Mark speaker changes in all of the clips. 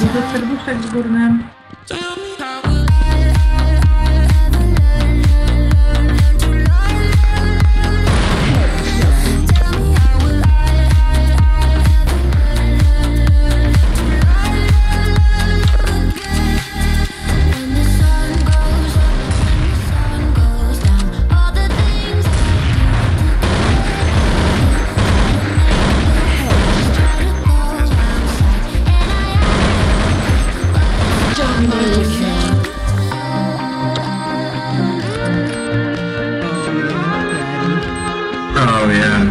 Speaker 1: Dużo serduszek w górnym.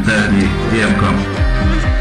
Speaker 2: 30 DM come.